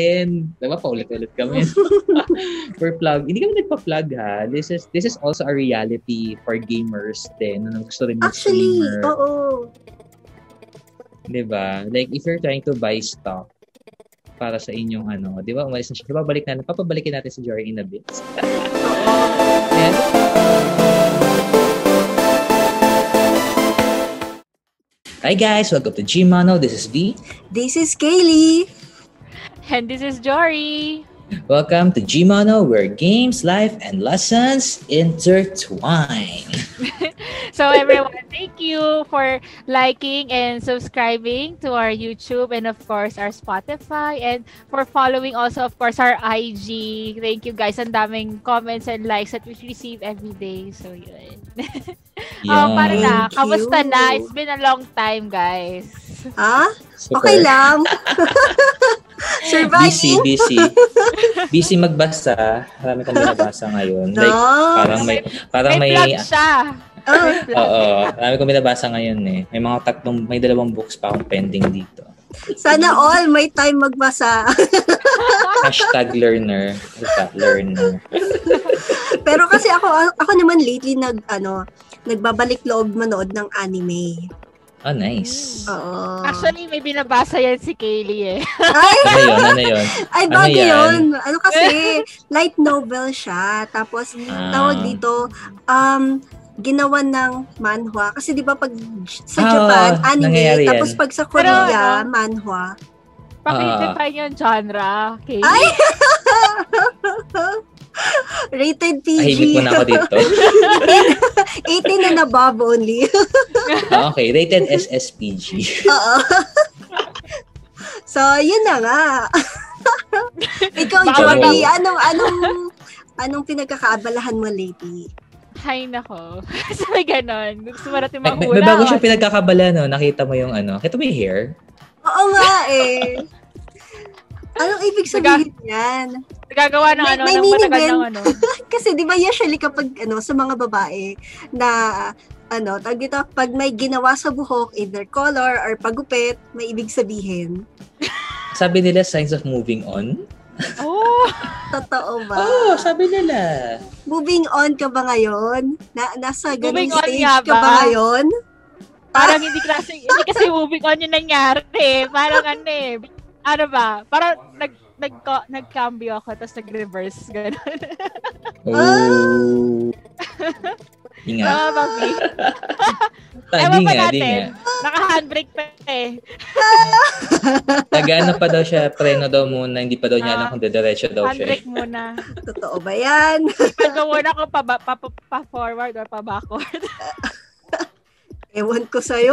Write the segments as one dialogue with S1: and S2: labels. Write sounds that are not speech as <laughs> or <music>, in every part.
S1: Diba, paulit-ulit kami. <laughs> We're plug. Hindi kami nagpa-plug ha. This is this is also a reality for gamers din. Na gusto rin
S2: Actually, oo.
S1: Diba? Like, if you're trying to buy stock para sa inyong ano, di ba, umalis na siya. Diba, balik na, papabalikin natin si Jory in a bit. <laughs> And, Hi guys, welcome to Gmano. This is V.
S2: This is Kaylee.
S3: And this is Jory.
S1: Welcome to Gmono, where games, life, and lessons intertwine. <laughs>
S3: so everyone, thank you for liking and subscribing to our YouTube and of course our Spotify and for following also of course our IG. Thank you guys. Ang daming comments and likes that we receive every day. So yun. <laughs> yeah. um, para na, kamusta na? It's been a long time, guys.
S2: Ah? Okay lang. <laughs>
S1: Surviving. Busy, busy. busy magbasa. Marami kong binabasa ngayon. No. <laughs> Like, parang may... Parang may,
S3: may siya.
S1: Oh. <laughs> Oo. Marami kong binabasa ngayon eh. May mga tatlong, may dalawang books pa akong pending dito.
S2: Sana all may time magbasa. <laughs>
S1: Hashtag learner. Hashtag learner.
S2: Pero kasi ako, ako naman lately nag, ano, nagbabalik loob manood ng anime.
S1: Oh, nice.
S2: Oo.
S3: Actually, may binabasa yan si Kaylee eh.
S2: Ay!
S1: ano yun? Ano yun?
S2: Ay, ano bagay ano yun? Ano kasi, <laughs> light novel siya. Tapos, ah. tawag dito, um, ginawa ng manhwa. Kasi di ba pag sa oh, Japan, anime. Tapos pag sa Korea, Pero, ano, manhwa.
S3: Pakidefine uh, yung genre.
S2: Okay. Ay! <laughs> <laughs> Rated PG.
S1: Ahimik mo na ako dito. <laughs>
S2: 18 and above only. <laughs>
S1: Ah, okay, rated SSPG.
S2: Oo. so, yun na nga. Ikaw, Jory, anong, anong, anong pinagkakaabalahan mo lately?
S3: Hay nako. Sabi ganon. Gusto mo natin mahula.
S1: May, may bago siya pinagkakabala, no? Nakita mo yung ano. Kita mo yung hair?
S2: Oo nga eh. Anong ibig sabihin Naga- yan?
S3: Nagagawa ng may, ano, may ng matagal ng ano. <laughs>
S2: Kasi di ba usually kapag ano, sa mga babae na ano, tag dito, pag may ginawa sa buhok, either color or pagupit, may ibig sabihin. <laughs>
S1: Sabi nila signs of moving on.
S3: Oh! <laughs>
S2: Totoo ba?
S1: Oh, sabi nila.
S2: Moving on ka ba ngayon? Na, nasa ganung stage ka ba? ba ngayon?
S3: Parang hindi kasi, hindi kasi moving on yung nangyari. Parang ano eh, ano ba, parang nag nag nag-cambio ako tapos nag-reverse ganun.
S1: oh. <laughs> Inga.
S3: Ah, babi.
S1: Ewan pa natin.
S3: Naka-handbrake pa eh. <laughs>
S1: Nag-ano pa daw siya, preno daw muna, hindi pa daw niya alam uh, kung dediretso daw
S3: siya.
S1: Handbrake
S3: muna.
S2: Totoo ba yan?
S3: Pag muna ko pa, pa, pa, pa forward or pa backward. <laughs>
S2: Ewan ko sa'yo.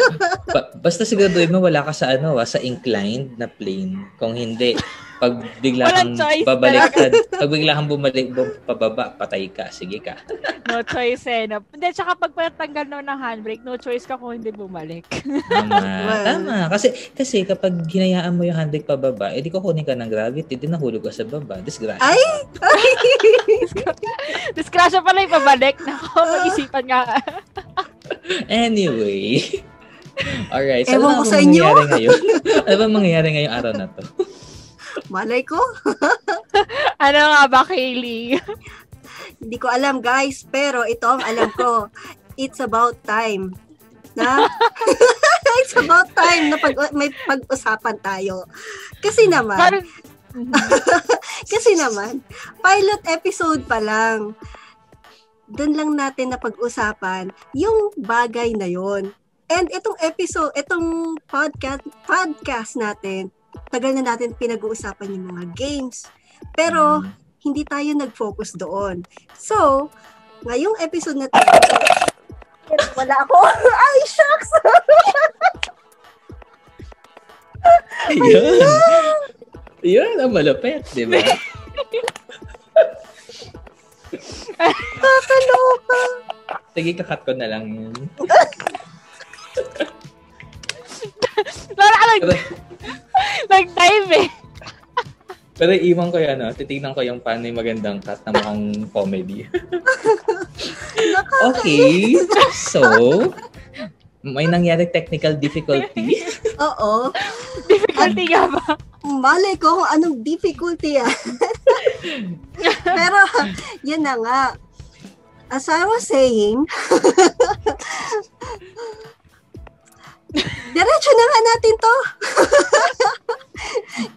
S2: <laughs>
S1: ba- basta siguraduhin mo wala ka sa ano, ah, sa inclined na plane. Kung hindi, pag bigla kang babaliktad, pag bigla kang bumalik bum, pababa, patay ka. Sige ka. <laughs>
S3: no choice eh. No? Hindi, tsaka pag patanggal no ng handbrake, no choice ka kung hindi bumalik. <laughs>
S1: Tama. Tama. Kasi, kasi kapag hinayaan mo yung handbrake pababa, edi eh, kukunin ka ng gravity, di nahulog ka sa baba. Disgrasya.
S2: Ay! Ay!
S3: Disgrasya pala yung pabalik. Nako, mag-isipan nga. <laughs>
S1: anyway. <laughs> Alright. So,
S2: Ewan ano ko sa inyo.
S1: ngayon? <laughs> ano ba mangyayari ngayong araw na to?
S2: Malay ko.
S3: ano nga ba, Kaylee?
S2: Hindi ko alam, guys. Pero ito ang alam ko. It's about time. Na? It's about time na pag, may pag-usapan tayo. Kasi naman, Parang, kasi naman, pilot episode pa lang doon lang natin na pag-usapan yung bagay na yon. And itong episode, itong podcast, podcast natin, tagal na natin pinag-uusapan yung mga games. Pero, mm. hindi tayo nag-focus doon. So, ngayong episode na tayo, wala ako. <laughs> Ay, shucks!
S1: Ayun. Yun, ang malupit, di ba? <laughs>
S2: Kakaloka.
S1: Sige, kakat ko na lang yun.
S3: Para nag... Nag-dive eh.
S1: Pero iwan ko yan, no? titignan ko yung paano yung magandang cut na mukhang comedy. <laughs> okay, so, may nangyari technical difficulty. <laughs>
S2: Oo.
S3: difficulty nga ba?
S2: Malay ko kung anong difficulty yan. <laughs> Pero, yun na nga. As I was saying, <laughs> Diretso na nga natin to.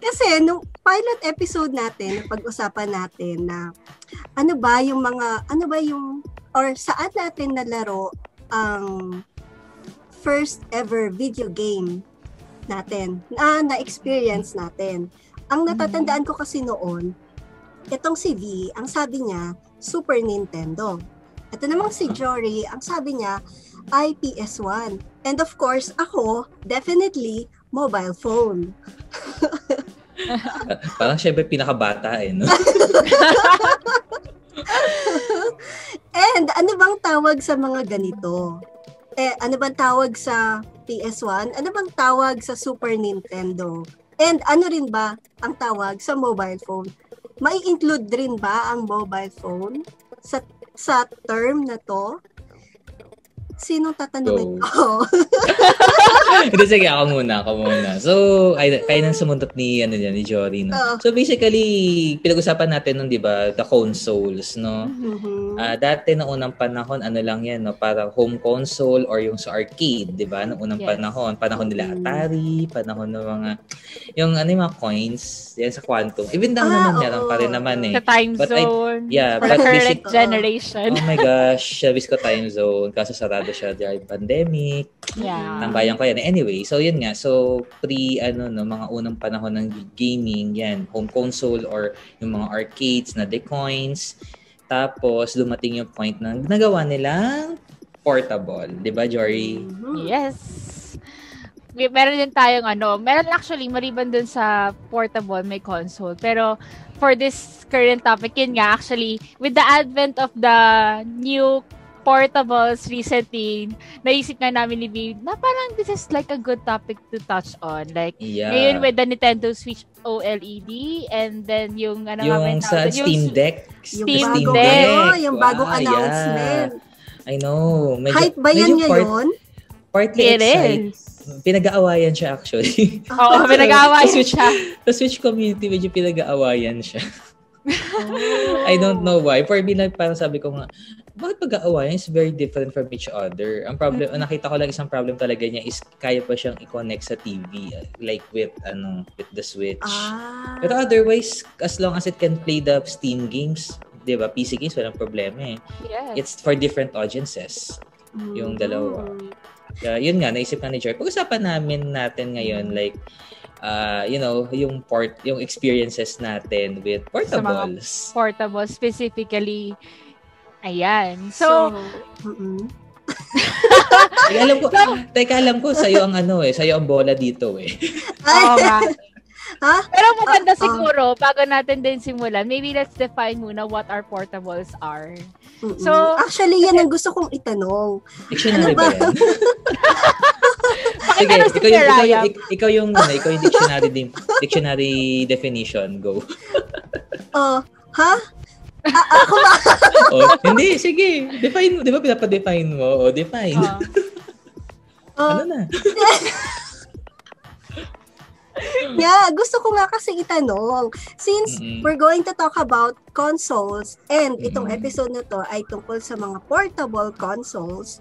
S2: Kasi nung pilot episode natin, pag-usapan natin na ano ba yung mga, ano ba yung, or saan natin nalaro ang first ever video game natin, na na-experience natin. Ang natatandaan ko kasi noon, itong si V, ang sabi niya, Super Nintendo. Ito namang si Jory, ang sabi niya, ay PS1. And of course, ako, definitely, mobile phone. <laughs>
S1: Parang syempre pinakabata eh, no? <laughs>
S2: And ano bang tawag sa mga ganito? Eh, ano bang tawag sa PS1? Ano bang tawag sa Super Nintendo? And ano rin ba ang tawag sa mobile phone? May include rin ba ang mobile phone sa sa term na to? Sinong tatanungin ko? <laughs>
S1: Hindi, sige, ako muna, ako muna. So, ay, kaya nang sumundot ni, ano yan, ni Jory, no? Oh. So, basically, pinag-usapan natin nun, di ba, the consoles, no? Mm-hmm. Uh, dati, na unang panahon, ano lang yan, no? Parang home console or yung sa arcade, di ba? Noong unang yes. panahon. Panahon nila mm-hmm. Atari, panahon ng mga, yung ano yung mga coins, yan sa Quantum. Even down ah, naman yan, pa rin naman eh.
S3: Sa time but zone.
S1: I, yeah,
S3: for
S1: but
S3: the current basic, generation.
S1: Oh my gosh, sabi ko time zone, kaso sarado masyado siya dahil pandemic.
S3: Yeah.
S1: Tambayan ko yan. Anyway, so yun nga. So, pre, ano, no, mga unang panahon ng gaming, yan, home console or yung mga arcades na decoins. Tapos, dumating yung point na nagawa nilang portable. Di ba, Jory?
S3: Mm-hmm. Yes meron din tayong ano, meron actually maliban dun sa portable may console. Pero for this current topic, yun nga actually with the advent of the new portables recently, naisip nga namin ni Babe na parang this is like a good topic to touch on. Like, yeah. ngayon with the Nintendo Switch OLED and then yung ano
S1: yung sa yung Steam Deck.
S2: Steam yung Steam Deck. Ano, yung bagong wow, announcement.
S1: Yeah. I know.
S2: Medyo, Hype ba yan ngayon? Part,
S1: partly It excited. Is. Pinag-aawayan siya actually. <laughs>
S3: Oo, pinag-aawayan
S1: Switch,
S3: siya.
S1: Sa Switch community, medyo pinag-aawayan siya. <laughs> Oh. I don't know why. For me, like, parang sabi ko nga, bakit pag-aawayan is very different from each other. Ang problem, mm-hmm. nakita ko lang isang problem talaga niya is kaya pa siyang i-connect sa TV like with ano with the Switch. Ah. Pero otherwise, as long as it can play the Steam games, 'di ba? PC games walang problema eh.
S3: Yes.
S1: It's for different audiences. Mm-hmm. Yung dalawa. Kaya yun nga naisip na ni Joy. Pag-usapan namin natin ngayon like uh, you know, yung port yung experiences natin with portables.
S3: Sa mga portables specifically Ayan. So, so <laughs>
S1: teka, alam ko, teka, alam ko, sa'yo ang ano eh, sa'yo ang bola dito eh. <laughs>
S3: Oo nga. Ha? Pero maganda uh, siguro, bago natin din simulan, maybe let's define muna what our portables are.
S2: Mm-mm. So, Actually, yan ang gusto kong itanong.
S1: Dictionary ano ba? ba yan? <laughs> Sige, ikaw, yung, ikaw, yung, ikaw yung, ano, ikaw yung dictionary, dictionary definition. Go.
S2: Oh, uh, ha? Ah, ako ba? <laughs>
S1: oh, hindi, sige. Define mo. Di ba pinapa-define mo? O, oh, define. Uh, <laughs> ano na? <laughs>
S2: yeah, gusto ko nga kasi itanong. Since mm-hmm. we're going to talk about consoles and itong mm-hmm. episode na to ay tungkol sa mga portable consoles,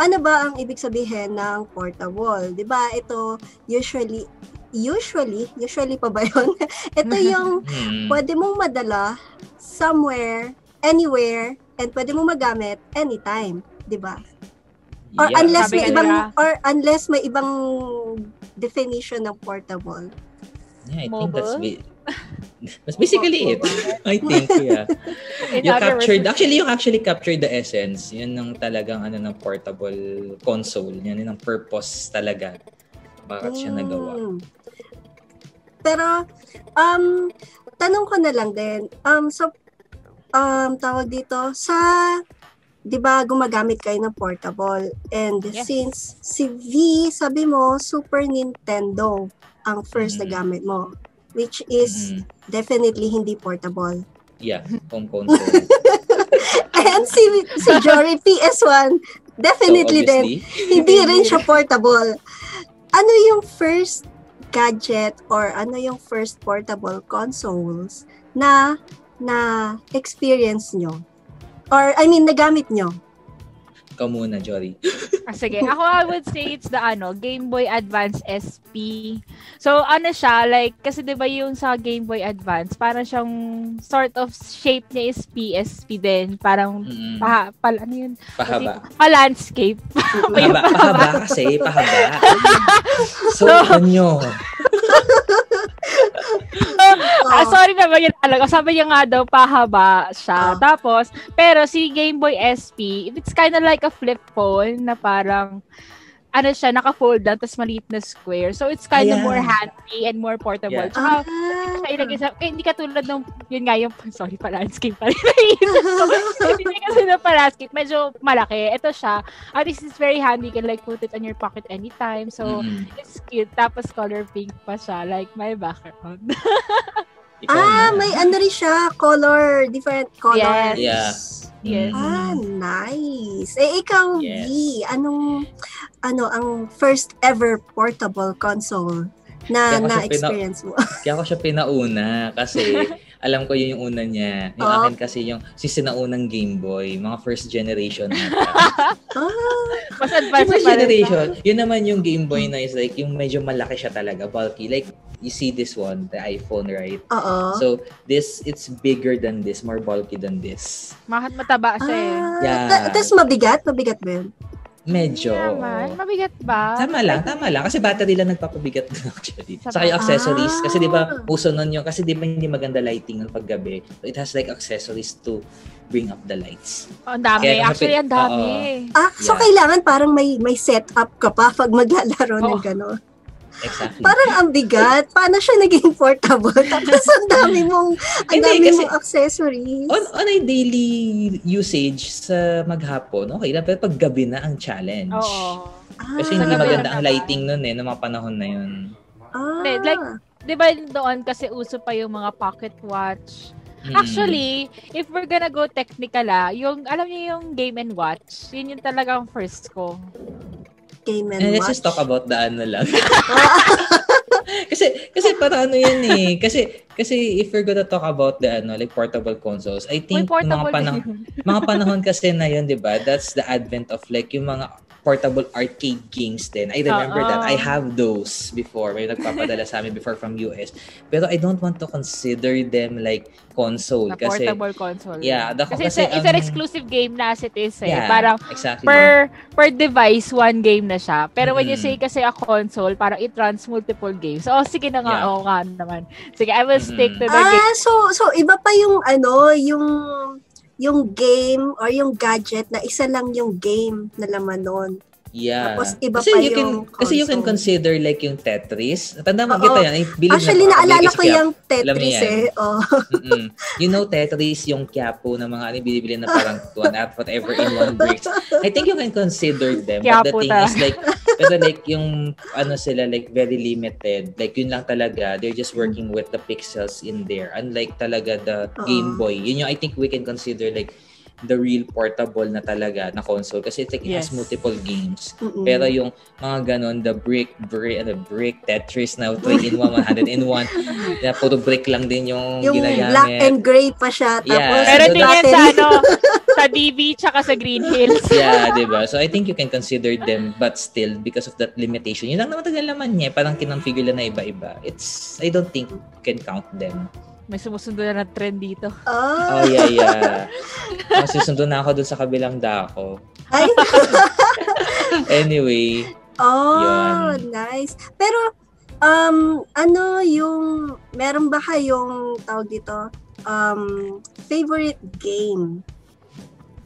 S2: ano ba ang ibig sabihin ng portable? 'Di ba? Ito usually usually, usually pa ba 'yon? ito yung mm-hmm. pwede mong madala somewhere, anywhere, and pwede mo magamit anytime, 'di ba? Or yeah, unless may ibang nila. or unless may ibang definition ng portable.
S1: Yeah, I Mobile? think that's be- <laughs> That's basically it. <laughs> I think, yeah. <laughs> you captured, actually, yung actually captured the essence. Yun ng talagang ano ng portable console. Yan yung purpose talaga. Bakit siya nagawa. Hmm.
S2: Pero, um, tanong ko na lang din, um, so, um, tawag dito, sa, di ba, gumagamit kayo ng portable. And yes. since si V, sabi mo, Super Nintendo ang first mm-hmm. na gamit mo. Which is mm-hmm. definitely hindi portable.
S1: Yeah, <laughs> home console. <laughs>
S2: And si, si Jory PS1, definitely so, din, hindi <laughs> rin siya portable. Ano yung first gadget or ano yung first portable consoles na na experience nyo? Or, I mean, nagamit nyo?
S1: Ikaw muna, Jory. <laughs>
S3: ah, sige. Ako, I would say it's the ano, Game Boy Advance SP. So, ano siya, like, kasi di ba yung sa Game Boy Advance, parang siyang sort of shape niya is PSP din. Parang, mm-hmm. pa, pa, ano yun?
S1: Pahaba.
S3: Kasi, pa-landscape. <laughs>
S1: pahaba, pahaba kasi, pahaba. <laughs> so, ano <laughs>
S3: ah, sorry naman yun talaga. Sabi niya nga daw, pahaba siya. Oh. Tapos, pero si Game Boy SP, it's kind of like a flip phone na parang, ano siya, naka-fold down, tapos maliit na square. So, it's kind Ayan. of more handy and more portable. Yeah. Tsaka, ah. siya ilagay sa, eh, hindi katulad ng, yun nga, yung, <laughs> sorry pa, landscape pa rin. hindi kasi na pa landscape, medyo malaki. Ito siya, at least it's very handy. You can like put it on your pocket anytime. So, mm. it's cute. Tapos color pink pa siya, like my background. <laughs>
S2: ah, may ano rin siya, color, different colors.
S3: Yes. Yeah.
S2: Yes. Ah, nice. Eh, ikaw, yes. V, anong, ano, ang first ever portable console na na-experience mo? <laughs>
S1: kaya ko siya pinauna kasi alam ko yun yung una niya. Yung oh. akin kasi yung si sinaunang Game Boy, mga first generation ata. <laughs>
S3: ah, mas advanced
S1: first generation. Yun naman yung Game Boy na is like yung medyo malaki siya talaga, bulky. Like you see this one, the iPhone, right?
S2: Oo.
S1: So this it's bigger than this, more bulky than this.
S3: Mahat mataba siya eh.
S2: Ah, yeah. Tapos mabigat, mabigat ba yun?
S1: Medyo.
S3: Naman. Mabigat ba?
S1: Tama lang, tama lang. Kasi battery lang nagpapabigat doon actually. Saka yung accessories. Ah. Kasi di ba, ah. uso nun yung, kasi di ba hindi maganda lighting ng paggabi. So it has like accessories to bring up the lights.
S3: Oh, ang dami. Kaya, Actually, ang dami.
S2: Uh, ah, so yeah. kailangan parang may may setup ka pa pag maglalaro oh. ng gano'n.
S1: Exactly.
S2: Parang ang bigat. Paano siya naging portable? <laughs> Tapos ang dami mong, ang dami kasi, mong accessories.
S1: On, on a daily usage sa maghapon, okay lang. Pero pag gabi na ang challenge.
S3: Oo.
S1: Ah, kasi hindi maganda ang lighting nun eh, ng mga panahon na yun.
S2: Ah.
S3: Like, di ba doon kasi uso pa yung mga pocket watch, Mm. Actually, if we're gonna go technical ah, yung, alam niyo yung Game and Watch, yun yung talagang first ko
S2: game and,
S1: and
S2: let's
S1: just talk about the ano lang. <laughs> <laughs> kasi kasi para ano yan eh. Kasi kasi if we're gonna talk about the ano like portable consoles, I think Uy, mga panahon mga <laughs> panahon kasi na yun, 'di ba? That's the advent of like yung mga portable arcade games din. I remember Uh-oh. that. I have those before. May nagpapadala sa amin before from US. Pero I don't want to consider them like console.
S3: Na kasi, portable console.
S1: Yeah. The,
S3: kasi, kasi it's, it's an exclusive game na as it is eh.
S1: Yeah,
S3: parang
S1: exactly.
S3: per, per device, one game na siya. Pero when mm-hmm. you say kasi a console, parang it runs multiple games. So, oh, sige na nga. Yeah. Oo nga naman. Sige, I will mm-hmm. stick to the
S2: ah,
S3: game.
S2: So, so iba pa yung ano, yung yung game or yung gadget na isa lang yung game na laman nun.
S1: Yeah.
S2: Tapos iba
S1: kasi
S2: pa
S1: you
S2: yung
S1: can,
S2: console.
S1: Kasi you can consider like yung Tetris. Tanda mo kita yan. I believe
S2: Actually,
S1: na,
S2: naalala ko yung Tetris eh. Oh.
S1: you know Tetris, yung kyapo na mga ano, binibili na parang <laughs> one at whatever in one bricks. I think you can consider them. Kyapo but the thing ta. is like, pero like yung ano sila like very limited. Like yun lang talaga. They're just working with the pixels in there. Unlike talaga the. Game Boy. Yun yung I think we can consider like the real portable na talaga na console kasi it's like yes. it has multiple games.
S2: Mm-mm.
S1: Pero yung mga ganon, the brick, brick, ano, brick, Tetris na 3 in 1, 100 in 1, na puro brick lang din yung,
S2: yung
S1: ginagamit.
S2: Yung black and gray pa siya. Tapos,
S1: yeah.
S3: Pero din yan sa, ano, <laughs> sa DB tsaka sa Green Hills. <laughs>
S1: yeah, di ba? So I think you can consider them but still because of that limitation. Yun lang naman tagal naman niya. Parang kinonfigure lang na iba-iba. It's, I don't think you can count them.
S3: May sumusundo na na trend dito.
S2: Oh,
S1: oh yeah, yeah. Masusundo na ako dun sa kabilang dako.
S2: Ay. <laughs>
S1: anyway.
S2: Oh, yun. nice. Pero, um, ano yung, meron ba kayong, tawag dito, um, favorite game?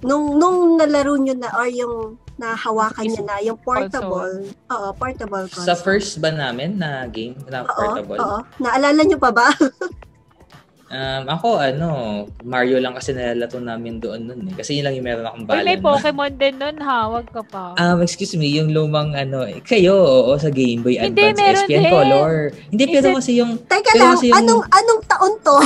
S2: Nung, nung nalaro nyo na, or yung nahawakan niya na, yung portable. Oo, portable console.
S1: Sa first ba namin na game na
S2: oo,
S1: portable?
S2: Oo, Naalala nyo pa ba? <laughs>
S1: Um, ako, ano, Mario lang kasi nalalato namin doon nun eh. Kasi yun lang yung meron akong balan.
S3: Uy, may Pokemon din nun ha, wag ka pa.
S1: Um, excuse me, yung lumang ano, eh, kayo, oo, sa Game Boy
S3: Hindi,
S1: Advance SP and Color. Hindi, Is pero it... kasi yung...
S2: Teka lang, yung, anong, anong taon to?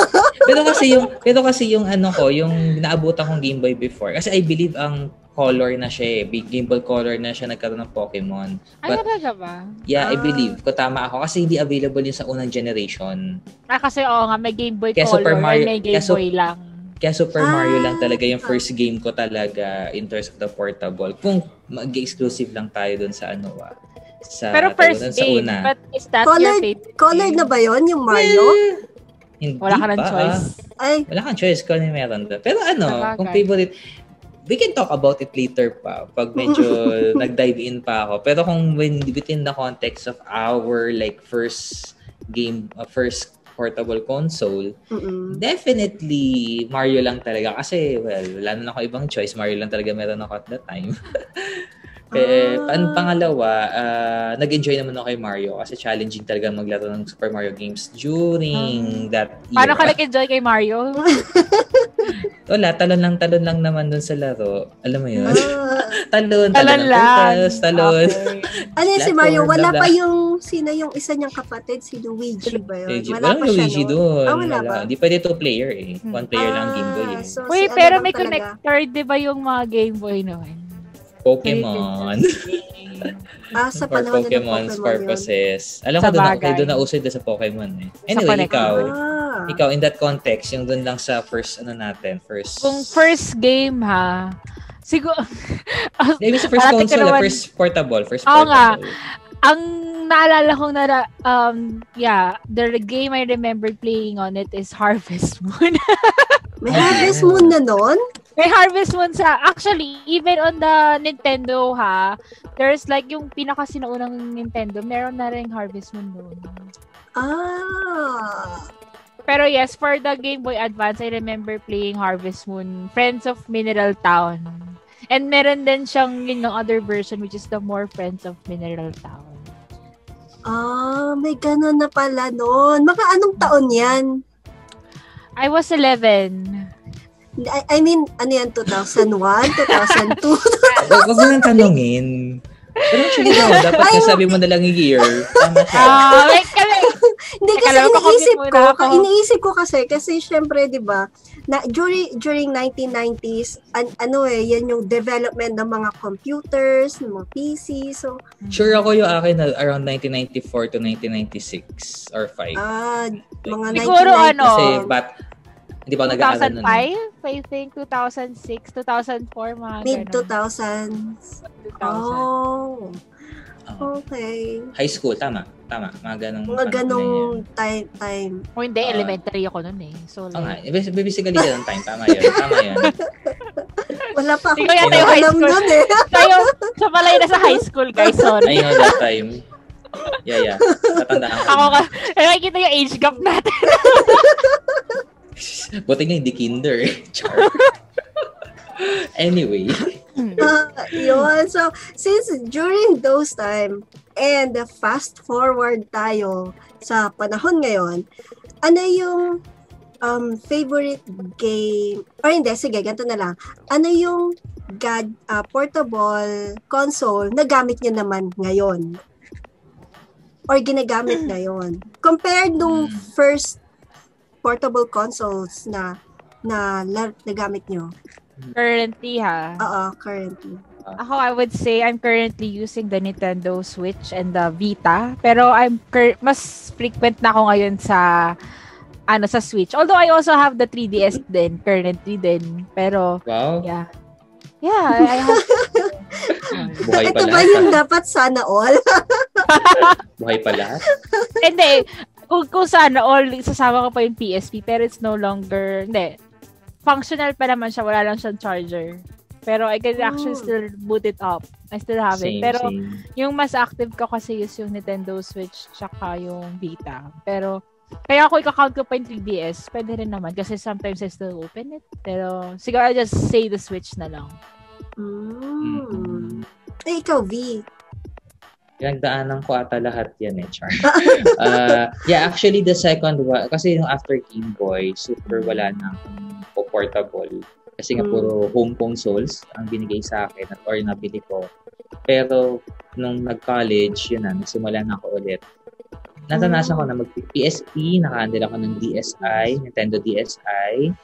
S2: <laughs>
S1: pero kasi yung, pero kasi yung ano ko, yung naabutan kong Game Boy before. Kasi I believe ang color na siya eh. Big Game Boy Color na siya nagkaroon ng Pokemon.
S3: Ay, talaga ba?
S1: Yeah,
S2: Ah.
S1: I believe. Ko tama ako. Kasi hindi available yun sa unang generation.
S3: Ah, kasi oo nga, may Game Boy
S1: Kaya
S3: Color
S1: Super Mario-
S3: may Game
S1: kaya
S3: Boy lang.
S1: Kaya Super Mario lang
S2: Ah.
S1: talaga yung first game ko talaga in terms of the portable. Kung mag-exclusive lang tayo dun sa ano ah. Sa,
S3: Pero first
S1: dun
S3: game,
S1: una.
S3: but is that
S2: Colored-
S3: your favorite
S2: Colored na ba yon yung Mario?
S1: Hindi
S3: Wala ka ng
S1: pa,
S3: choice.
S1: ah.
S2: Ay,
S1: Wala kang choice kung ano yung meron doon. Pero ano,
S3: Sabagay.
S1: kung favorite, we can talk about it later pa pag medyo <laughs> nag-dive in pa ako. Pero kung when within the context of our like first game, uh, first portable console,
S2: mm
S1: definitely Mario lang talaga. Kasi, well, wala na ako ibang choice. Mario lang talaga meron ako at that time. <laughs> Eh,
S2: Ah.
S1: pan pangalawa, ah, nag-enjoy naman ako kay Mario kasi challenging talaga maglaro ng Super Mario games during that era.
S3: Paano ka nag-enjoy kay Mario? <laughs>
S1: Wala, talon lang, talon lang naman dun sa laro. Alam mo yun?
S2: Ah, <laughs>
S1: talon, talon,
S3: Talon
S1: ng
S3: lang.
S1: talon.
S3: Okay. <laughs>
S2: ano yun si Mario? Wala
S1: bla, bla.
S2: pa yung, sino yung isa niyang kapatid? Si Luigi ba yun?
S1: Luigi.
S2: Wala
S1: Walang
S2: pa siya
S1: Luigi
S2: no?
S1: doon.
S2: Ah, wala ba?
S1: Hindi pwede two player eh.
S3: Hmm.
S1: One player lang ang Game Boy eh.
S2: Ah, so
S3: Uy,
S2: si ano
S3: pero
S2: lang
S3: may
S2: talaga.
S3: connector, di ba yung mga Game Boy noon?
S1: Pokemon. <laughs> <laughs>
S2: Ah, sa
S1: for
S2: panahon na ng
S1: Pokemon's
S2: Pokemon yun.
S1: purposes. Alam ko doon,
S3: bagay.
S1: doon na uso doon sa Pokemon eh. Anyway, ikaw,
S2: Ah.
S1: ikaw in that context, yung doon lang sa first ano natin, first...
S3: Kung first game ha, siguro,
S1: Maybe sa first console,
S3: naman-
S1: first portable, first
S3: Oo nga.
S1: portable.
S3: ang naalala kong nara, um, yeah, the game I remember playing on it is Harvest Moon. <laughs>
S2: May Harvest Moon na nun?
S3: May Harvest Moon sa, actually, even on the Nintendo ha, there's like yung pinaka sinaunang Nintendo, meron na rin Harvest Moon doon.
S2: Ah.
S3: Pero yes, for the Game Boy Advance, I remember playing Harvest Moon, Friends of Mineral Town. And meron din siyang yun yung other version which is the more Friends of Mineral Town.
S2: Ah, may ganun na pala nun. Mga anong taon yan?
S3: I was 11.
S2: I, I mean, ano yan, 2001, 2002?
S1: Huwag mo nang tanongin. Pero actually, no, dapat
S2: Ay,
S1: nasabi mo na lang yung year. Tama siya.
S3: Ah, wait, kami.
S2: Hindi kasi iniisip ko,
S3: ako.
S2: iniisip ko kasi, kasi syempre, di ba, na, during, during 1990s, an, ano eh, yan yung development ng mga computers, ng mga PC, so,
S1: Sure ako yung akin na around 1994 to 1996 or 5.
S2: ah, mga
S3: Siguro
S2: 1990s.
S3: ano,
S1: Kasi, but, hindi pa nag-aaral nun. eh.
S3: 2005, I think, 2006, 2004, mga
S2: Mid
S3: ganun.
S2: 2000s.
S3: 2000.
S2: Oh, Okay.
S1: High school, tama. Tama. Mga ganong.
S2: Mga
S1: na
S2: ganong time, time.
S3: O hindi,
S1: Ah.
S3: elementary ako nun eh. So, like,
S1: Bas- Basically, ganun time. Tama yun. Tama yun. <laughs>
S2: Wala pa akong
S3: Ikaw yata yung high school.
S2: nun eh.
S3: tayo, siya pala yung nasa high school, guys.
S1: I
S3: Sorry.
S1: know that time. Yeah, yeah. Tatandaan ko.
S3: Ako ka, eh, nakikita yung age gap natin. <laughs>
S1: Buti nga hindi kinder. <laughs> Char. anyway.
S2: Ah, yun. So, since during those time, and fast forward tayo sa panahon ngayon, ano yung um, favorite game, or hindi, sige, ganito na lang. Ano yung gad, ah, portable console na gamit niyo naman ngayon? Or ginagamit ngayon? Compared nung first portable consoles na na, na nagamit nyo.
S3: Currently, ha.
S2: Oo, currently.
S3: Ako, I would say I'm currently using the Nintendo Switch and the Vita. Pero I'm cur- mas frequent na ako ngayon sa ano sa Switch. Although I also have the 3DS <laughs> din currently din. Pero
S1: Wow.
S3: yeah. Yeah, I have <laughs>
S1: Buhay pa
S2: Ito ba yung dapat sana all? <laughs>
S1: Buhay pa lahat.
S3: Hindi. Kung, kung sana all, sasama ko pa yung PSP, pero it's no longer, hindi. Functional pa naman siya, wala lang siyang charger. Pero I can actually
S2: Oh.
S3: still boot it up. I still have it.
S1: Same,
S3: Pero
S1: same.
S3: yung mas active ko kasi is yung Nintendo Switch tsaka yung Vita. Pero, kaya ako ika-count ko pa yung 3DS, pwede rin naman kasi sometimes I still open it. Pero, siguro I just say the Switch na lang.
S2: Mm. Eh, ikaw, V.
S1: Pinagdaanan ko ata lahat yan eh, Char. <laughs> uh, yeah, actually the second one, kasi yung after Game Boy, super wala na akong portable. Kasi nga
S2: Mm.
S1: puro home consoles ang binigay sa akin at or nabili ko. Pero nung nag-college, yun na, nagsimula na ako ulit. Natanasan ko na mag-PSP, naka-handle ako ng DSi, Nintendo DSi.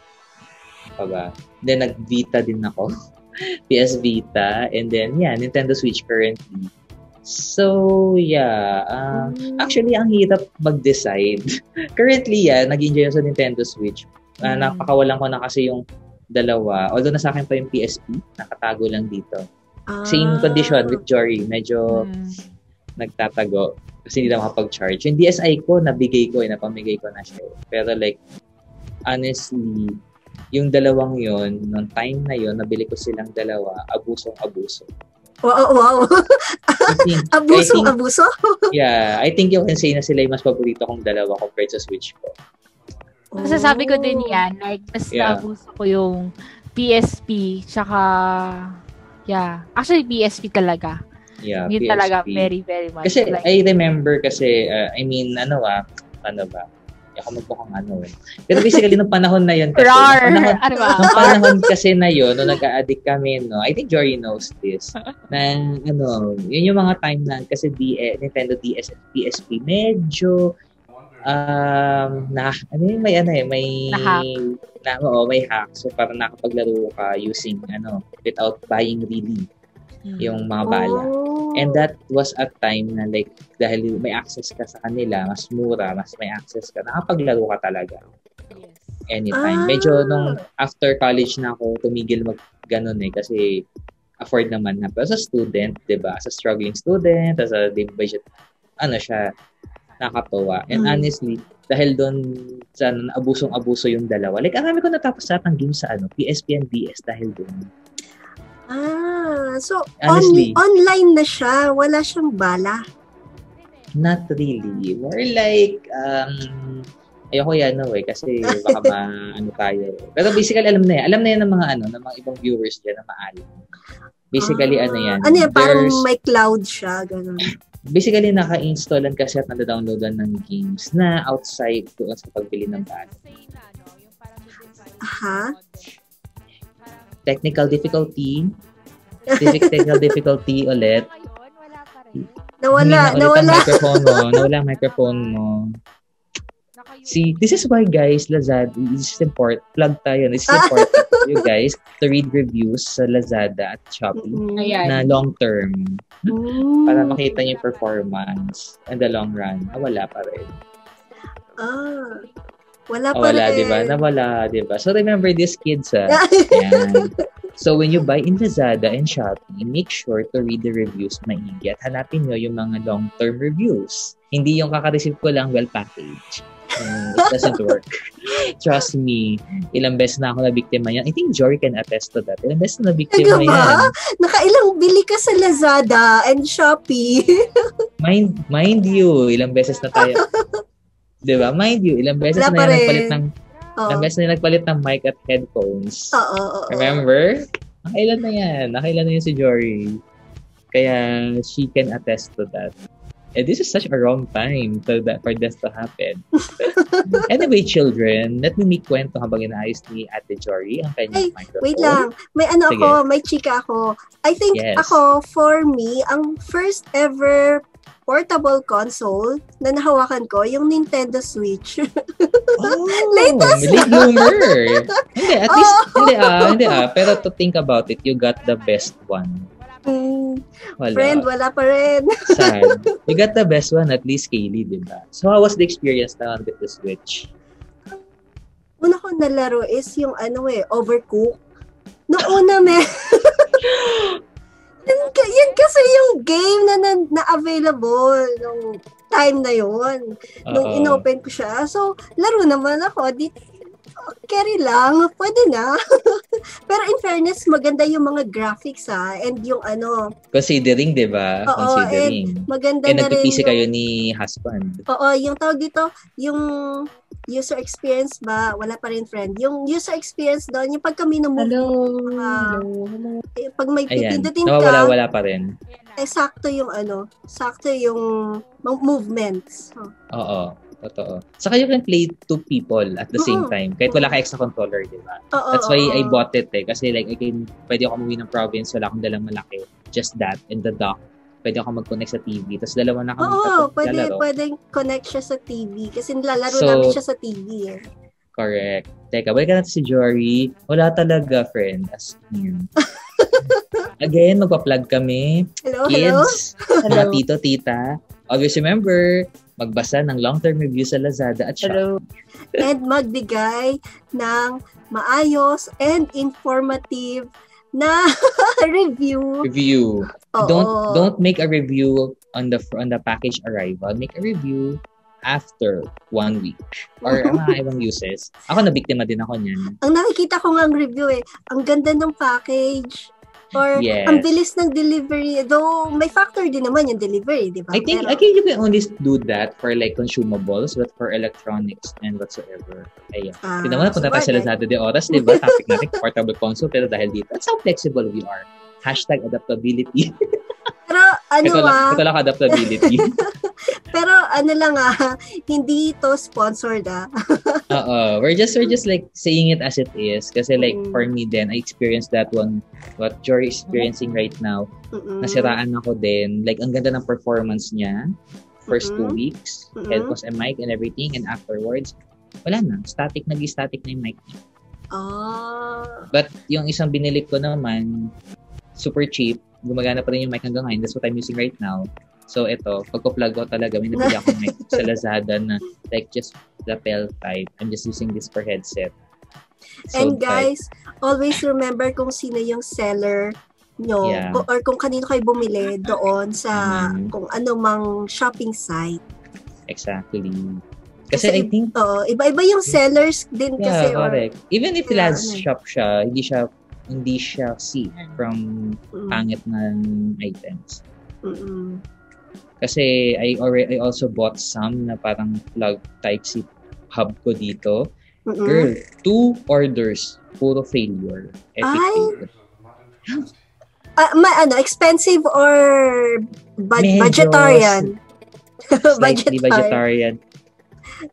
S1: Pa ba? Then nag-Vita din ako. <laughs> PS Vita, and then, yeah, Nintendo Switch currently. So, yeah. Uh, actually, ang hirap mag-decide. <laughs> Currently, yeah, nag-enjoy sa Nintendo Switch. Uh, mm. Napakawalan ko na kasi yung dalawa. Although nasa akin pa yung PSP, nakatago lang dito. Ah. Same condition with Jory. Medyo mm. nagtatago kasi hindi na makapag-charge. Yung DSi ko, nabigay ko, eh, napamigay ko na siya. Pero like, honestly, yung dalawang yon nung time na yon nabili ko silang dalawa, abusong-abuso.
S2: Wow, wow. <laughs> think, abuso,
S1: yeah, I think you can say na sila yung mas paborito kong dalawa compared sa Switch ko.
S3: Oh. Masasabi ko din yan, like, mas yeah. naabuso ko yung PSP, tsaka, yeah. Actually, PSP talaga.
S1: Yeah,
S3: Yun PSP. talaga, very, very much.
S1: Kasi, like, I remember kasi, uh, I mean, ano ah, ano ba, ako magmukhang ano eh. Pero basically, nung panahon na yun kasi,
S3: Rar!
S1: Nung panahon,
S3: ano ba?
S1: nung panahon kasi na yun, nung nag-addict kami, no, I think Jory knows this, na, ano, yun yung mga time na, kasi D- Nintendo DS at PSP, medyo, um, na, ano yun, may ano eh, may, na, oo, may hack. So, parang nakapaglaro ka using, ano, without buying really hmm. yung mga bala. Oh. And that was a time na like, dahil may access ka sa kanila, mas mura, mas may access ka, nakapaglaro ka talaga. Anytime. Ah. Medyo nung after college na ako, tumigil mag ganun eh, kasi afford naman na. Pero sa student, di ba? Sa struggling student, as a budget, ano siya, nakakatawa. And mm. honestly, dahil doon sa abusong-abuso yung dalawa. Like, ang ko natapos lahat ng game sa ano, PSP and DS dahil doon.
S2: Ah, so Honestly, on, online na siya, wala siyang bala.
S1: Not really. More like um ayoko yan no eh kasi baka <laughs> ma ano tayo. Pero basically alam na yan. Alam na yan ng mga ano, ng mga ibang viewers diyan na maalam. Basically ah, ano yan.
S2: Ano yan, parang may cloud siya, ganun.
S1: Basically, naka-installan kasi at nada-downloadan ng games na outside doon sa pagbili ng bala.
S2: Aha
S1: technical difficulty. technical difficulty ulit.
S2: Nawala,
S1: nawala. Ang microphone mo. Nawala ang microphone mo. See, this is why guys, Lazada, this is important. Plug tayo. This is <laughs> important you guys to read reviews sa Lazada at Shopee mm-hmm. na long term. Mm. Para makita niyo yung performance in the long run. Ah, wala pa rin.
S2: Ah. Wala pa
S1: Wala, di ba? Nawala, di ba? So remember this, kids, ha? Yan. So when you buy in Lazada and Shopee, make sure to read the reviews maigi at hanapin nyo yung mga long-term reviews. Hindi yung kaka-receive ko lang well package. Um, it doesn't work. Trust me, ilang beses na ako na biktima yan. I think Jory can attest to that. Ilang beses na biktima
S2: Taga yan. Nakailang bili ka sa Lazada and Shopee. <laughs>
S1: mind, mind you, ilang beses na tayo 'Di ba? Mind you, ilang beses Wala na nagpalit ng Oo. ilang beses na nagpalit ng mic at headphones.
S2: Oo, oo.
S1: Remember? Nakailan na yan. Nakailan na yan si Jory. Kaya she can attest to that. And this is such a wrong time to that, for this to happen. <laughs> anyway, children, let me make kwento habang inaayos ni Ate Jory ang kanyang Ay, microphone.
S2: Wait lang. May ano Sige. ako, may chika ako. I think yes. ako, for me, ang first ever portable console na nahawakan ko, yung Nintendo Switch.
S1: oh, <laughs> Latest late bloomer. hindi, at least, <laughs> oh. hindi ah, hindi ah. Pero to think about it, you got the best one.
S2: Mm, wala. Friend, wala pa rin. <laughs>
S1: Sad. You got the best one, at least Kaylee, di ba? So, how was the experience na with the Switch?
S2: Una ko nalaro is yung ano eh, Overcooked. Noong una, may... Yan, yan kasi yung game na, na, na available nung time na yon nung Uh-oh. inopen ko siya. So, laro naman ako. Di, carry lang, pwede na. <laughs> Pero in fairness, maganda yung mga graphics ha, and yung ano.
S1: Considering, di ba? Considering.
S2: And maganda
S1: eh,
S2: na rin
S1: yung... kayo ni husband.
S2: Oo, yung tawag dito, yung user experience ba, wala pa rin friend. Yung user experience doon, yung pag kami na
S3: Hello. Uh, hello.
S2: Eh, pag may pipindutin ka.
S1: Wala, wala pa rin.
S2: Eh, sakto yung ano, sakto yung movements.
S1: Huh. Oo. Totoo. Saka you can play two people at the same time. Kahit wala ka extra controller, di ba? That's why I bought it eh. Kasi like, I can, pwede ako umuwi ng province, wala akong dalang malaki. Just that and the dock. Pwede ako mag-connect sa TV. Tapos dalawa na kami
S2: Oo, pwede, lalaro. pwede connect siya sa TV. Kasi nilalaro so, namin siya sa TV eh.
S1: Correct. Teka, balik natin si Jory. Wala talaga, friend. As in. <laughs> Again, magpa-plug kami.
S2: Hello,
S1: Kids,
S2: hello.
S1: mga tito, tita. Always remember, magbasa ng long-term review sa Lazada at Shopee.
S2: And magbigay ng maayos and informative na <laughs> review.
S1: Review.
S2: Oo.
S1: Don't don't make a review on the on the package arrival. Make a review after one week or <laughs> mga ibang uses. Ako na biktima din ako niyan.
S2: Ang nakikita ko nga ang review eh, ang ganda ng package. Or
S1: Yes.
S2: ang bilis ng delivery. Though may factor din naman yung delivery, di ba?
S1: I think
S2: Pero-
S1: I think you can only do that for like consumables but for electronics and whatsoever. Ayan.
S2: Ah,
S1: Tignan mo na punta tayo sa. Lazada de Oras, di ba? Topic natin, portable console. Pero dahil dito, that's how flexible we are. Hashtag adaptability. <laughs>
S2: Pero ano
S1: ito, lang,
S2: ah,
S1: ito lang adaptability. <laughs>
S2: pero ano lang ah, hindi ito sponsored ah. <laughs>
S1: Oo. We're just, we're just like saying it as it is. Kasi like,
S2: Mm.
S1: for me then, I experienced that one, what is experiencing right now.
S2: Mm-mm.
S1: Nasiraan ako din. Like, ang ganda ng performance niya. First two
S2: Mhm.
S1: weeks.
S2: Mhm.
S1: Headphones and mic and everything. And afterwards, wala na. Static, nag-static na yung mic niya.
S2: Ah.
S1: But yung isang binili ko naman, super cheap. Gumagana pa rin yung mic hanggang ngayon. That's what I'm using right now. So, ito, pagko-plug ko talaga, may nabili akong mic sa Lazada na like just lapel type. I'm just using this for headset. So,
S2: And guys, always remember kung sino yung seller nyo
S1: Yeah.
S2: or kung kanino kayo bumili doon sa
S1: Mhm.
S2: kung ano mang shopping site.
S1: Exactly. Kasi, I think,
S2: Oo, iba-iba yung sellers din
S1: yeah,
S2: kasi. or-
S1: correct. Even if
S2: Yeah,
S1: last
S2: ano eh.
S1: shop siya, hindi siya hindi siya see from
S2: Mm,
S1: pangit ng items.
S2: mm-mm.
S1: Kasi I already I also bought some na parang plug type C hub ko dito. Girl, two orders, puro failure. Epic
S2: Ay!
S1: failure.
S2: Ah, ma- ano, expensive or bud-
S1: Medyo
S2: budgetarian?
S1: Slightly <laughs> vegetarian.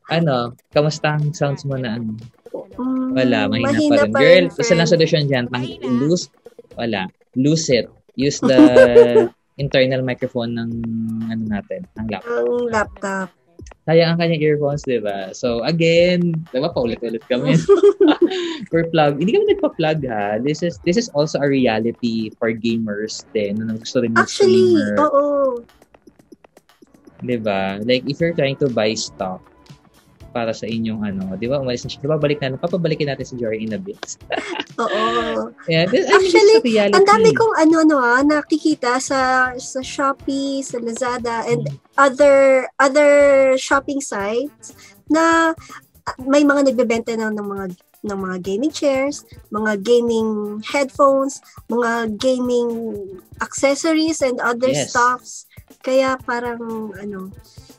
S1: Ano, kamusta ang sounds mo na ano?
S2: Mm,
S1: Wala, mahina,
S2: mahina
S1: pa rin.
S2: pa
S1: Girl,
S2: rin,
S1: isa lang solution dyan. Tang lose, wala. Lose it. Use the <laughs> internal microphone ng ano natin, ng laptop.
S2: Ang laptop.
S1: Sayang ang kanyang earphones, di ba? So, again, di ba, paulit-ulit kami. <laughs> for plug. Hindi kami nagpa-plug ha. This is this is also a reality for gamers din na gusto rin
S2: Actually, oo.
S1: Di ba? Like, if you're trying to buy stock para sa inyong ano, di ba, umalis na siya. Di ba, balik na, papabalikin natin si Jory in a bit. <laughs>
S2: Oo.
S1: Yeah, this, I mean,
S2: Actually,
S1: a reality.
S2: Ang dami kong ano-ano ah, nakikita sa sa Shopee, sa Lazada, and other other shopping sites na may mga nagbebenta na ng mga ng mga gaming chairs, mga gaming headphones, mga gaming accessories and other
S1: Yes.
S2: stuffs. Kaya parang ano, i-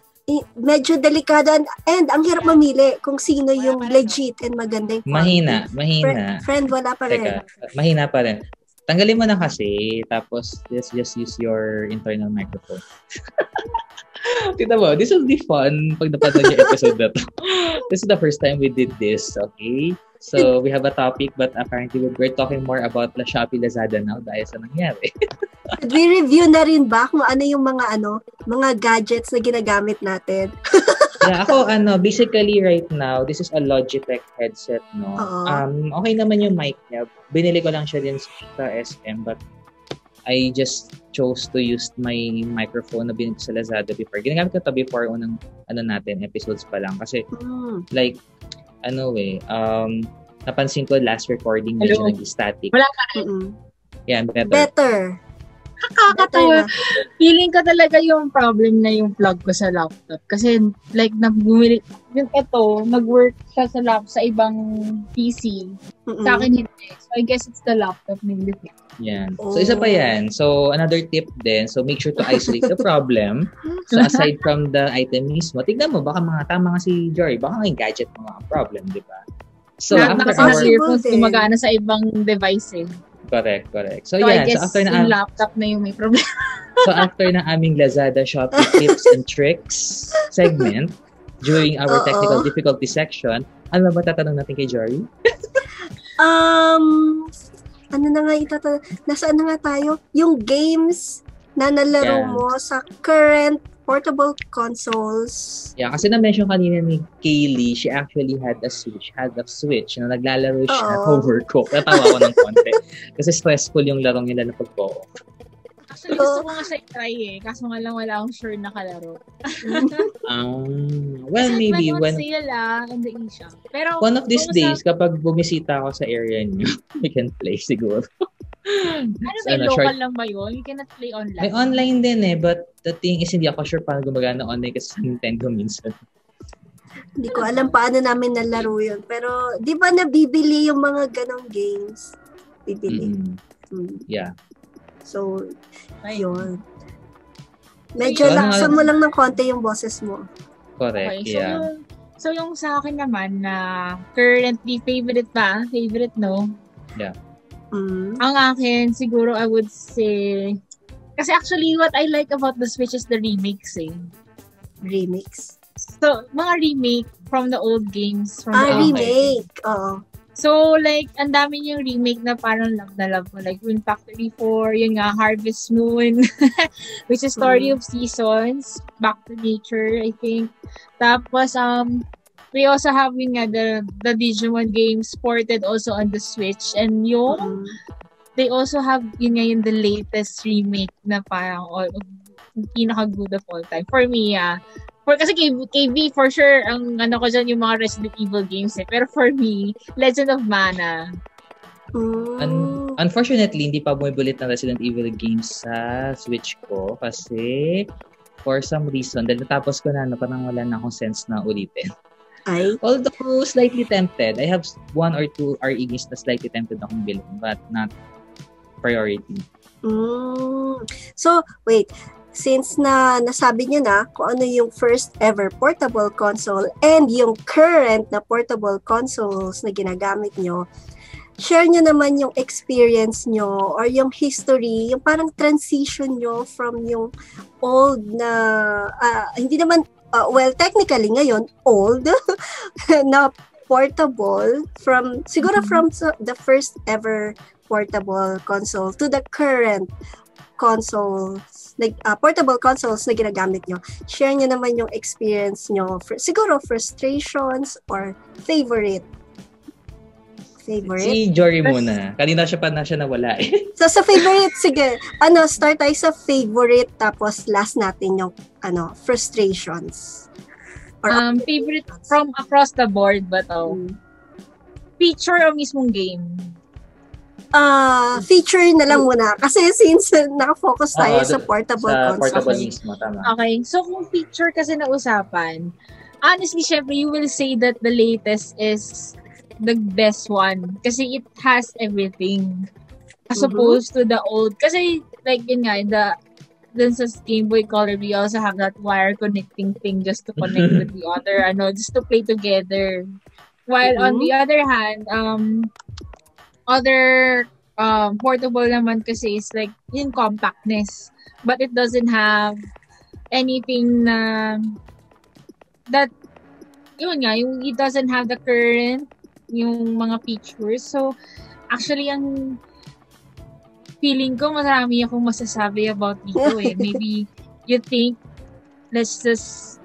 S2: medyo delikado and, and ang hirap mamili kung sino yung legit and maganda yung.
S1: Mahina, mahina.
S2: Friend, friend wala pa rin.
S1: Teka, mahina pa rin. Tanggalin mo na kasi, tapos just, just use your internal microphone. <laughs> Tita mo, this will be fun pag napanood yung episode na to. <laughs> this is the first time we did this, okay? So, we have a topic but apparently we're talking more about La Shopee Lazada now dahil sa nangyari. <laughs>
S2: Nag-review na rin ba kung ano yung mga ano, mga gadgets na ginagamit natin? <laughs>
S1: yeah, ako, ano, <laughs> basically right now, this is a Logitech headset, no?
S2: Oo.
S1: Um, okay naman yung mic niya. Binili ko lang siya din sa SM, but I just chose to use my microphone na binili sa Lazada before. Ginagamit ko to before unang, ano natin, episodes pa lang. Kasi,
S2: Mm.
S1: like, ano eh, um, napansin ko last recording medyo
S3: Hello.
S1: nag-static.
S3: Wala ka rin.
S1: Yeah, better.
S2: Better.
S3: Nakakatawa. Feeling ko talaga yung problem na yung plug ko sa laptop. Kasi like nagbumili, yung ito, nag-work siya sa laptop sa ibang PC.
S2: Mm-mm.
S3: Sa akin hindi. So I guess it's the laptop na yung defect.
S1: Yan. So, isa pa
S2: Oh.
S1: yan. So, another tip din. So, make sure to isolate the problem. <laughs> So, aside from the item mismo, tignan mo, baka mga tama nga si Jory, baka nga yung gadget ang problem, di ba? So, after
S3: na kasi
S1: our...
S3: earphones gumagana sa ibang device eh.
S1: Correct, correct. So,
S3: So, I
S1: yan.
S3: guess
S1: So, after
S3: yung
S1: na,
S3: laptop na yung may problem.
S1: so, after na aming Lazada Shopee <laughs> tips and tricks segment, during our
S2: Oo.
S1: technical difficulty section, ano ba tatanong natin kay Jory? <laughs>
S2: Um, ano na nga itata... Nasaan na nga tayo? Yung games na nalaro
S1: Yes.
S2: mo sa current portable consoles.
S1: Yeah, kasi na-mention kanina ni Kaylee, she actually had a Switch, had a Switch na naglalaro siya
S2: Oo. <laughs>
S1: overcooked. Natawa ko ng konti. kasi stressful yung larong nila na pag-co
S3: Actually, gusto ko nga siya i-try eh. Kaso nga lang wala akong sure na kalaro.
S1: Um, <laughs> well,
S3: Kasi
S1: maybe when
S3: sale ah, in the eShop. Pero,
S1: one of these days, kapag bumisita ako sa area niyo, <laughs> we can play siguro.
S3: Ano ba,
S1: Ano,
S3: local
S1: short-
S3: lang ba yun? You cannot play online.
S1: May online din eh, but the thing is, hindi ako sure paano gumagana online kasi sa Nintendo minsan.
S2: Hindi ko alam paano namin nalaro yun. Pero, di ba nabibili yung mga ganong games? Bibili.
S1: Mm,
S2: Hmm.
S1: yeah.
S2: So,
S3: Ay,
S2: yun. Medyo
S1: So,
S2: laksan mo lang ng konti yung boses mo.
S1: Correct,
S3: Okay, so
S1: yeah.
S3: yung, so yung sa akin naman na currently favorite pa, favorite no,
S2: Mm.
S3: ang akin siguro I would say, kasi actually what I like about the Switch is the remakes eh.
S2: Remix.
S3: So, mga remake from the old games. From the
S2: Ah,
S3: old
S2: remake. Oo.
S3: So, like, ang dami yung remake na parang love na love ko. Like, Wind Factory 4, yun nga, Harvest Moon, <laughs> which is Story
S2: Mm.
S3: of Seasons, Back to Nature, I think. Tapos, um, we also have yun nga, the, the Digimon games ported also on the Switch. And yung,
S2: Mm.
S3: they also have, yun nga, yung the latest remake na parang all, pinaka-good of all time. For me, ah, For, kasi kay, KB, for sure, ang ano ko dyan, yung mga Resident Evil games eh. Pero for me, Legend of Mana.
S2: Mm.
S1: Un- unfortunately, hindi pa bumibulit ng Resident Evil games sa Switch ko kasi for some reason, dahil natapos ko na, ano, parang wala na akong sense na ulitin.
S2: Ay.
S1: Although slightly tempted, I have one or two RE games na slightly tempted akong bilhin, but not priority.
S2: Mm. So, wait. Since na nasabi niyo na kung ano yung first ever portable console and yung current na portable consoles na ginagamit nyo, share nyo naman yung experience nyo or yung history, yung parang transition nyo from yung old na, ah, hindi naman, ah, well, technically ngayon, old <laughs> na portable from, siguro
S3: Mhm.
S2: from the first ever portable console to the current consoles, like, ah, portable consoles na ginagamit nyo. Share nyo naman yung experience nyo. For, siguro frustrations or favorite. Favorite?
S1: Si Jory muna. Kanina siya pa na siya nawala eh. <laughs>
S2: So, sa favorite, sige. Ano, start tayo sa favorite, tapos last natin yung, ano, frustrations. Or
S3: Um, favorite from across the board ba to?
S2: Mm.
S3: Feature o mismong game?
S2: Ah, feature na lang muna. Kasi since uh, nakafocus tayo
S1: Oo,
S2: sa portable
S1: sa
S2: console.
S1: portable
S3: Okay.
S1: mismo, tama.
S3: Okay. So, kung feature kasi na usapan, honestly, syempre, you will say that the latest is the best one. Kasi it has everything. As
S2: Mhm.
S3: opposed to the old. Kasi, like, yun nga, the dun sa Game Boy Color, we also have that wire connecting thing just to connect <laughs> with the other, ano, just to play together. While on
S2: Mhm.
S3: the other hand, um, other um, portable naman kasi is like yung compactness. But it doesn't have anything na that yun nga, yung it doesn't have the current yung mga features. So, actually, ang feeling ko marami akong masasabi about dito eh. <laughs> Maybe you think, let's just,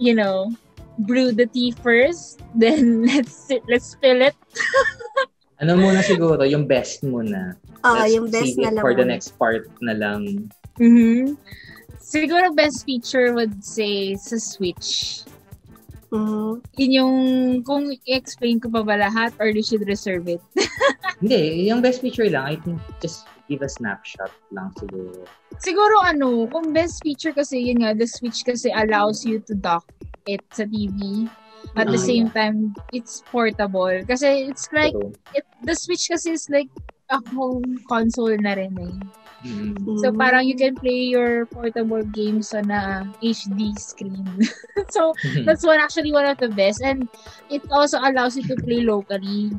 S3: you know, brew the tea first, then <laughs> let's let's spill it. <laughs>
S1: Ano muna siguro, yung best muna.
S2: Ah,
S1: Let's
S2: yung best na
S1: it
S2: lang.
S1: for the next part na lang.
S3: Mm-hmm. Siguro best feature would say sa Switch.
S2: Mhm.
S3: Yun yung, kung i-explain ko pa ba lahat or you should reserve it? <laughs>
S1: Hindi, yung best feature lang, I think just give a snapshot lang siguro.
S3: Siguro ano, kung best feature kasi yun nga, the Switch kasi allows you to dock it sa TV. At the
S1: Ah,
S3: same time, it's portable. Kasi it's like, it, the Switch kasi is like a home console na rin eh.
S1: Mm,
S3: So parang you can play your portable games on a HD screen. <laughs> so that's one actually one of the best and it also allows you to play locally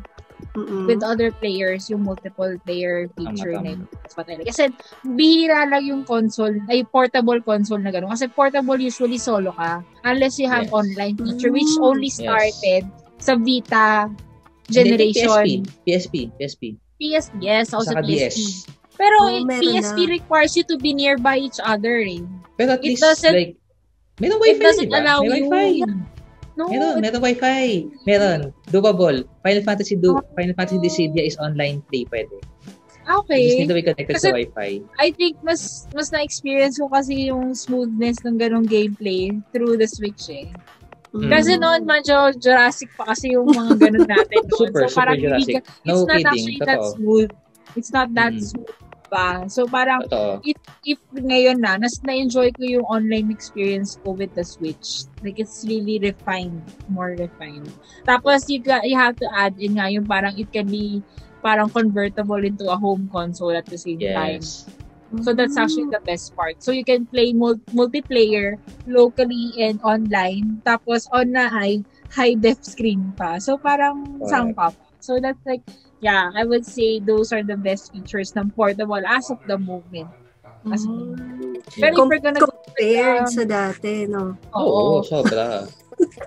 S2: Mhm.
S3: with other players yung multiple player feature
S1: Tama,
S3: na
S1: tama.
S3: yun. I like. Kasi bihira lang yung console, ay portable console na gano'n. Kasi portable usually solo ka unless you have
S1: Yes.
S3: online feature which
S2: Mm.
S3: only
S1: Yes.
S3: started sa Vita generation.
S1: PSP, PSP, PSP.
S3: PS, yes, also
S1: Saka
S3: PSP.
S1: DS.
S3: Pero
S2: Oh,
S3: PSP
S2: na.
S3: requires you to be nearby each other eh.
S1: Pero at
S3: It
S1: least,
S3: doesn't-
S1: like, Meron wifi,
S3: it doesn't
S1: diba?
S3: allow
S1: May
S3: you.
S1: wifi.
S3: No,
S1: Meron, meron wifi. Meron. Doable. Final Fantasy do Final Fantasy Dissidia is online play pwede. You just need
S3: okay.
S1: to be connected
S3: Kasi-
S1: sa wifi.
S3: I think mas mas na-experience ko kasi yung smoothness ng ganong gameplay through the Switch eh.
S1: Mm.
S3: Kasi noon, medyo Jurassic pa kasi yung mga ganun natin <laughs> noon.
S1: Super,
S3: so parang
S1: super
S3: hindi
S1: Jurassic.
S3: ka-
S1: No
S3: it's not
S1: kidding.
S3: actually that
S1: Totoo.
S3: smooth. It's not that
S1: Mm.
S3: smooth pa. So parang
S1: Totoo.
S3: if ngayon na, nas na-enjoy ko yung online experience ko with the Switch. Like, it's really refined. More refined. Tapos, you, got, you have to add in nga yung parang it can be parang convertible into a home console at the same time.
S1: Yes.
S3: So, that's actually the best part. So, you can play mul- multiplayer locally and online. Tapos, on na ay high-def screen pa. So, parang sound pa. So, that's like, yeah, I would say those are the best features ng portable as of the moment. As of the moment. Pero if
S2: Com-
S3: we're gonna
S2: Compared
S3: um,
S2: sa dati, no?
S1: Oo, sobra.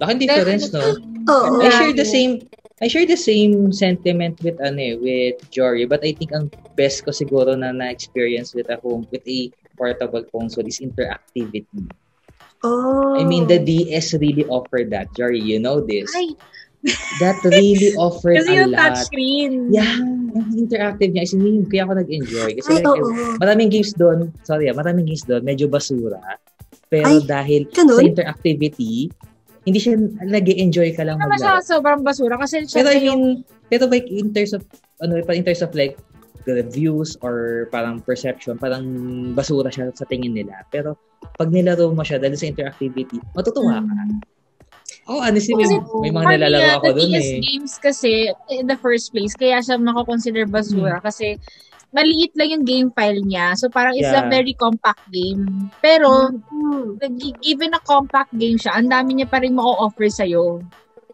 S1: Laking difference, no?
S2: Oo.
S1: I share the same I share the same sentiment with ano eh, with Jory, but I think ang best ko siguro na na-experience with a home with a portable console is interactivity.
S2: Oh.
S1: I mean, the DS really offered that. Jory, you know this.
S3: Ay,
S1: That really offered
S3: kasi
S1: a
S3: yung
S1: lot.
S3: touchscreen.
S1: Yeah, interactive niya. Is yun, kaya ako nag-enjoy. Kasi
S2: Ay,
S1: like, maraming games doon, sorry ah, maraming games doon, medyo basura. Pero
S2: Ay,
S1: dahil
S2: ganun?
S1: sa interactivity, hindi siya nag enjoy ka lang
S3: Hindi naman siya sobrang basura kasi siya
S1: Pero I
S3: yung
S1: mean, pero like in terms of, ano, in terms of like, the reviews or parang perception, parang basura siya sa tingin nila. Pero pag nilaro mo siya dahil sa interactivity, matutuwa ka. Oh, honestly, may,
S3: Kasi
S1: may mga
S3: ah,
S1: ako
S3: the
S1: doon eh.
S3: games kasi, in the first place, kaya siya makakonsider basura kasi maliit lang yung game file niya. So, parang it's a
S1: Yeah.
S3: very compact game. Pero,
S2: Hmm.
S3: nag- given na compact game siya, ang dami niya pa rin mako-offer sa'yo.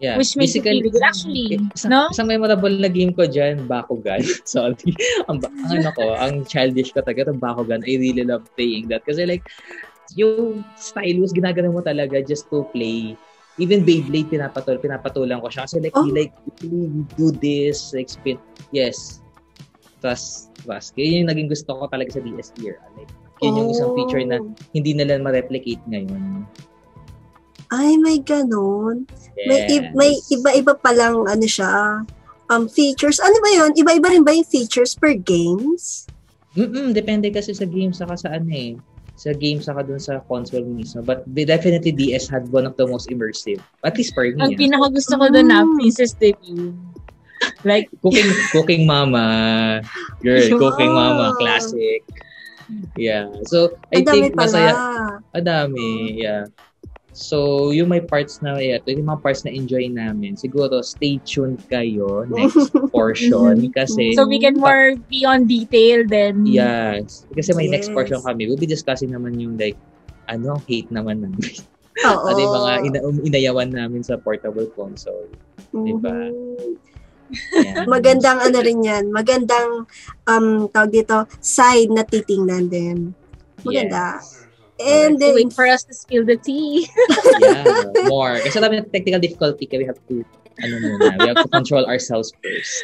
S1: Yeah.
S3: Which makes it really good. Actually,
S1: isang,
S3: no?
S1: isang memorable na game ko dyan, Bakugan. <laughs> Sorry. ang, ang ano ko, ang childish ko talaga, itong Bakugan, I really love playing that. Kasi like, yung stylus, ginagana mo talaga just to play. Even Beyblade, pinapatul, pinapatulang ko siya. Kasi like,
S2: Oh.
S1: we like, do this, like, spin. Yes. Trust, trust. Kaya yung naging gusto ko talaga sa DS era. Like, yun yung isang feature na
S2: Oh.
S1: hindi nila ma-replicate ngayon.
S2: Ay, may ganun. May, i-
S1: Yes.
S2: may iba-iba palang ano siya, um, features. Ano ba yun? Iba-iba rin ba yung features per games?
S1: Mm depende kasi sa game saka sa ano eh. Sa game saka dun sa console mismo. But the- definitely DS had one of the most immersive. At least for
S3: Ang
S1: me. ah.
S3: pinaka gusto ko doon na,
S2: Mm.
S3: Princess Debut. Like,
S1: Cooking <laughs> Cooking Mama. Girl. Cooking Mama. Classic. Yeah. So, I
S2: Ang dami
S1: think
S2: pala.
S1: masaya. Ang dami. Yeah. So, yung may parts na, yeah, yung mga parts na enjoy namin, siguro stay tuned kayo next <laughs> portion kasi
S3: so we can more be on detail then.
S1: Yes. Kasi may next
S2: Yes.
S1: portion kami. We'll be discussing naman yung like, ano, hate naman namin. <laughs>
S2: Oo.
S1: ano yung mga ina- um, inayawan namin sa portable console. diba?
S2: Mhm.
S1: Yan.
S2: Magandang ano rin yan. Magandang, um, tawag dito, side na titingnan din. Maganda.
S1: Yes.
S2: And then,
S3: Wait for us to spill the tea. <laughs>
S1: Yeah. More. Kasi sabi ng technical difficulty, kaya we have to, ano muna, we have to control ourselves first.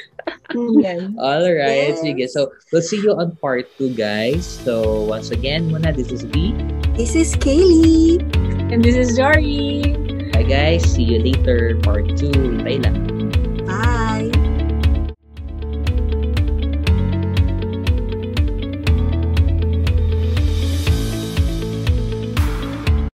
S2: mm,
S3: Yan.
S1: Alright.
S2: Yes.
S1: Sige. So, we'll see you on part 2, guys. So, once again, muna, this is V.
S2: this is Kaylee.
S3: And this is Jory.
S1: Bye, guys. See you later. Part 2. Hintay lang.